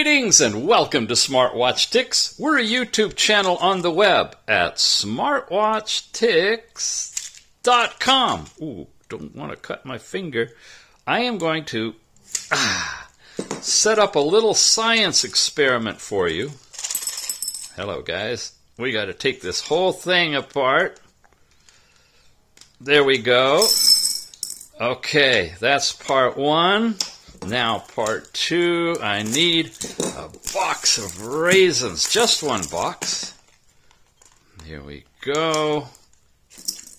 Greetings and welcome to Smartwatch Ticks. We're a YouTube channel on the web at smartwatchticks.com. Ooh, don't want to cut my finger. I am going to ah, set up a little science experiment for you. Hello, guys. We got to take this whole thing apart. There we go. Okay, that's part one. Now, part two, I need a box of raisins. Just one box. Here we go. Is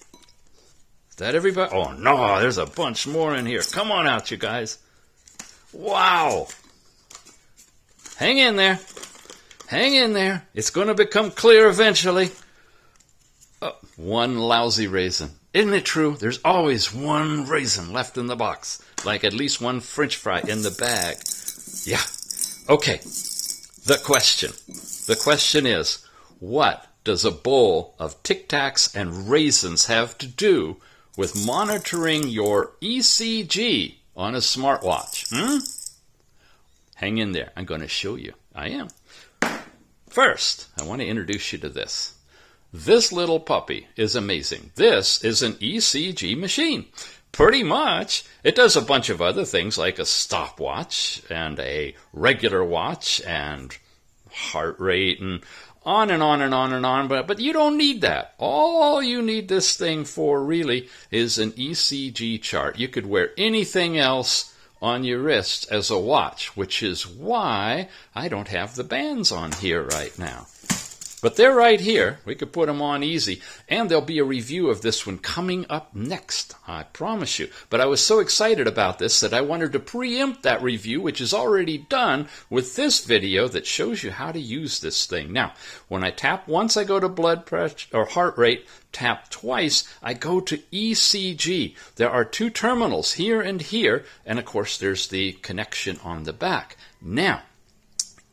that everybody? Oh, no, there's a bunch more in here. Come on out, you guys. Wow. Hang in there. Hang in there. It's going to become clear eventually. Oh, one lousy raisin. Isn't it true? There's always one raisin left in the box, like at least one french fry in the bag. Yeah. Okay. The question. The question is, what does a bowl of Tic Tacs and raisins have to do with monitoring your ECG on a smartwatch? Hmm? Hang in there. I'm going to show you. I am. First, I want to introduce you to this. This little puppy is amazing. This is an ECG machine. Pretty much. It does a bunch of other things like a stopwatch and a regular watch and heart rate and on and on and on and on. But, but you don't need that. All you need this thing for really is an ECG chart. You could wear anything else on your wrist as a watch, which is why I don't have the bands on here right now. But they're right here. We could put them on easy. And there'll be a review of this one coming up next, I promise you. But I was so excited about this that I wanted to preempt that review, which is already done, with this video that shows you how to use this thing. Now, when I tap once, I go to blood pressure or heart rate. Tap twice, I go to ECG. There are two terminals here and here, and of course, there's the connection on the back. Now,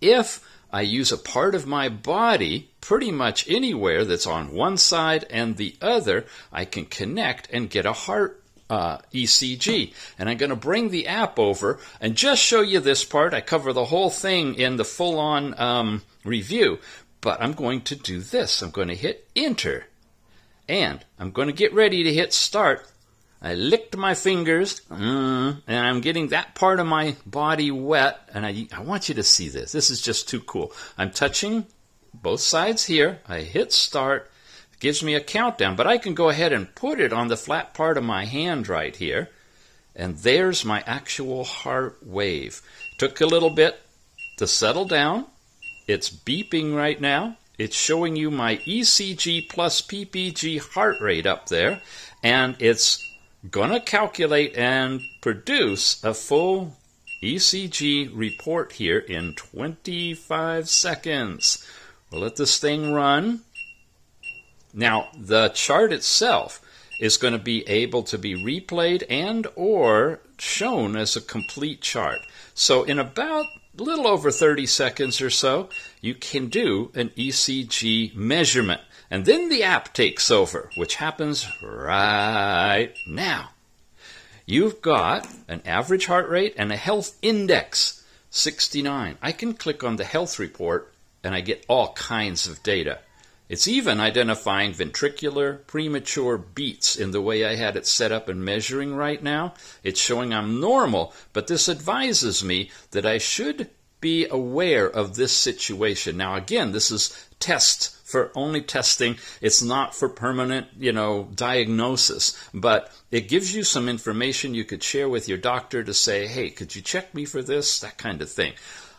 if I use a part of my body pretty much anywhere that's on one side and the other, I can connect and get a heart uh, ECG. And I'm going to bring the app over and just show you this part. I cover the whole thing in the full on um, review, but I'm going to do this. I'm going to hit enter and I'm going to get ready to hit start I licked my fingers, mm, and I'm getting that part of my body wet. And I, I want you to see this. This is just too cool. I'm touching both sides here. I hit start. It gives me a countdown, but I can go ahead and put it on the flat part of my hand right here. And there's my actual heart wave. Took a little bit to settle down. It's beeping right now. It's showing you my ECG plus PPG heart rate up there. And it's going to calculate and produce a full ECG report here in 25 seconds. We'll let this thing run. Now, the chart itself is going to be able to be replayed and or shown as a complete chart. So in about a little over 30 seconds or so, you can do an ECG measurement. And then the app takes over, which happens right now. You've got an average heart rate and a health index, 69. I can click on the health report and I get all kinds of data. It's even identifying ventricular premature beats in the way I had it set up and measuring right now. It's showing I'm normal, but this advises me that I should be aware of this situation. Now, again, this is test for only testing. It's not for permanent, you know, diagnosis, but it gives you some information you could share with your doctor to say, hey, could you check me for this? That kind of thing.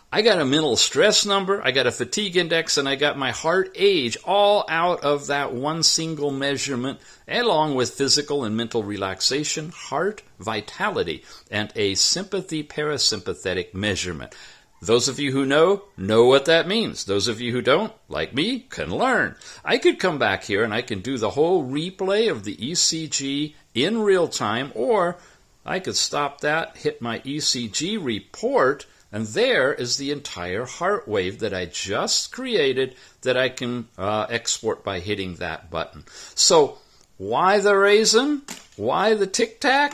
I got a mental stress number, I got a fatigue index, and I got my heart age all out of that one single measurement, along with physical and mental relaxation, heart vitality, and a sympathy parasympathetic measurement. Those of you who know, know what that means. Those of you who don't, like me, can learn. I could come back here and I can do the whole replay of the ECG in real time, or I could stop that, hit my ECG report, and there is the entire heart wave that I just created that I can uh, export by hitting that button. So, why the raisin? Why the tic tac?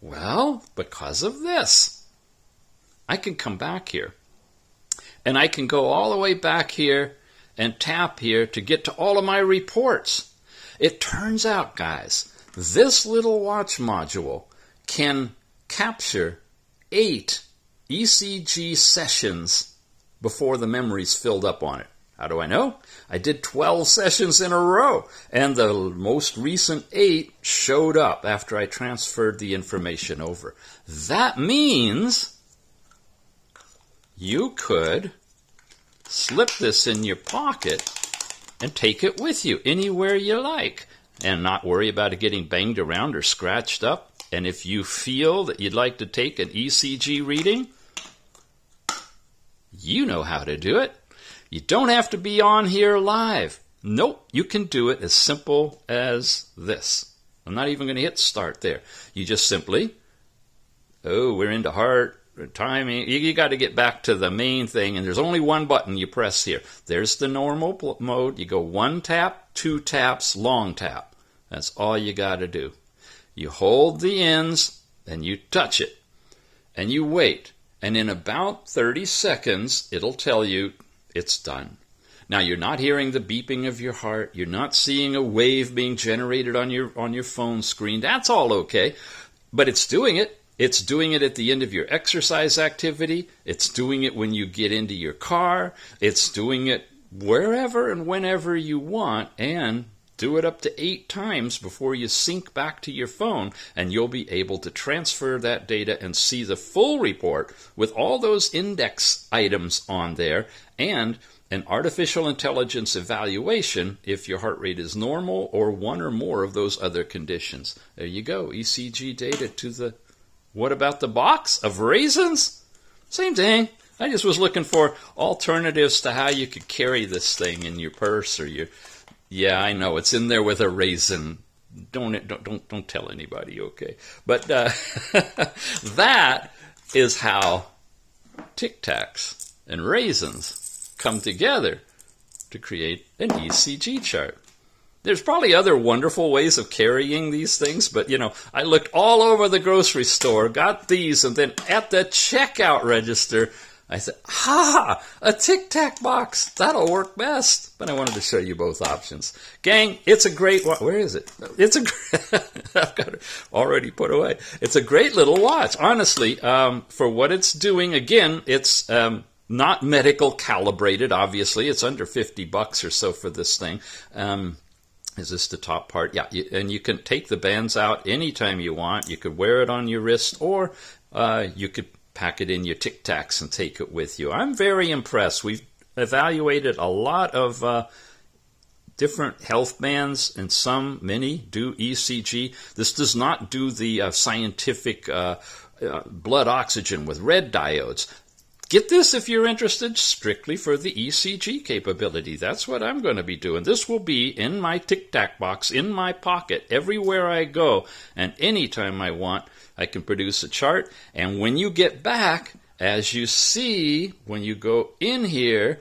Well, because of this. I can come back here And I can go all the way back here and tap here to get to all of my reports. It turns out, guys, this little watch module can capture eight ECG sessions before the memory's filled up on it. How do I know? I did 12 sessions in a row, and the most recent eight showed up after I transferred the information over. That means you could slip this in your pocket and take it with you anywhere you like and not worry about it getting banged around or scratched up. And if you feel that you'd like to take an ECG reading, you know how to do it. You don't have to be on here live. Nope, you can do it as simple as this. I'm not even going to hit start there. You just simply, oh, we're into heart, timing. You, you got to get back to the main thing, and there's only one button you press here. There's the normal mode. You go one tap, two taps, long tap. That's all you got to do. You hold the ends, and you touch it, and you wait. And in about 30 seconds, it'll tell you it's done. Now you're not hearing the beeping of your heart, you're not seeing a wave being generated on your on your phone screen. That's all okay. But it's doing it. It's doing it at the end of your exercise activity. It's doing it when you get into your car. It's doing it wherever and whenever you want and do it up to eight times before you sync back to your phone, and you'll be able to transfer that data and see the full report with all those index items on there and an artificial intelligence evaluation if your heart rate is normal or one or more of those other conditions. There you go, ECG data to the. What about the box of raisins? Same thing. I just was looking for alternatives to how you could carry this thing in your purse or your yeah, I know it's in there with a raisin. Don't don't don't, don't tell anybody, okay? But uh, that is how Tic Tacs and raisins come together to create an ECG chart. There's probably other wonderful ways of carrying these things, but you know, I looked all over the grocery store, got these, and then at the checkout register, I said, ha, a Tic Tac box. That'll work best. But I wanted to show you both options. Gang, it's a great, where is it? It's a, I've got it already put away. It's a great little watch. Honestly, um, for what it's doing, again, it's, um, not medical calibrated, obviously. It's under 50 bucks or so for this thing. Um, is this the top part? Yeah, and you can take the bands out anytime you want. You could wear it on your wrist, or uh, you could pack it in your Tic Tacs and take it with you. I'm very impressed. We've evaluated a lot of uh, different health bands, and some, many, do ECG. This does not do the uh, scientific uh, uh blood oxygen with red diodes. Get this if you're interested, strictly for the ECG capability. That's what I'm going to be doing. This will be in my Tic Tac box, in my pocket, everywhere I go, and anytime I want. I can produce a chart. And when you get back, as you see, when you go in here,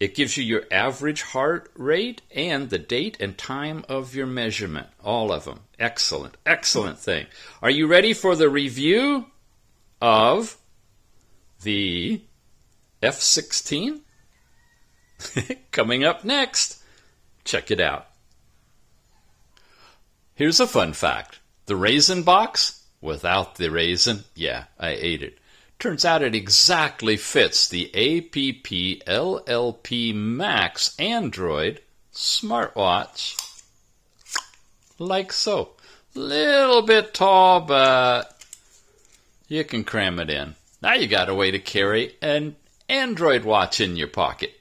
it gives you your average heart rate and the date and time of your measurement. All of them. Excellent, excellent thing. Are you ready for the review of the F16? Coming up next. Check it out. Here's a fun fact the raisin box Without the raisin, yeah, I ate it. Turns out it exactly fits the APPLLP Max Android smartwatch. Like so. Little bit tall, but you can cram it in. Now you got a way to carry an Android watch in your pocket.